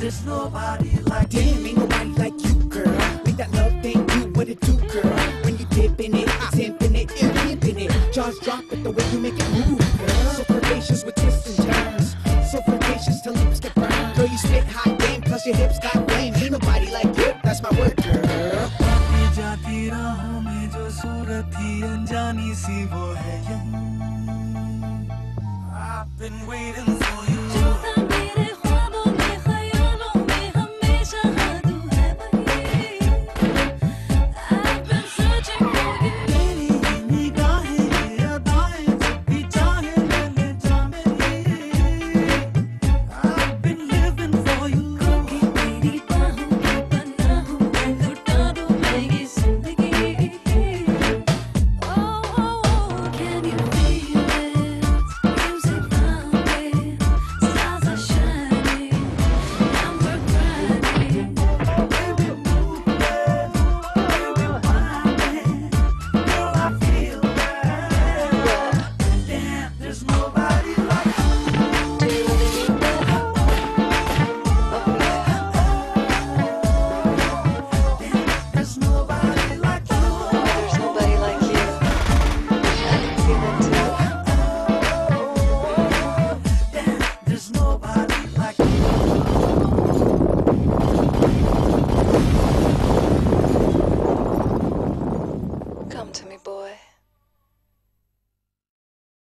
There's nobody like Damn, ain't nobody like you, girl. Make that love thing do what it do, girl. When you dip in it, it's infinite, you're keeping it. Jaws drop it the way you make it move, girl. So curvaceous with twists and turns. So flirtatious till lips get burned. Girl, you spit hot game, plus your hips got flame. Ain't nobody like you, that's my word, girl. आती जाती राहों में जो सूरत थी अनजानी सी वो है यम I've been waiting for you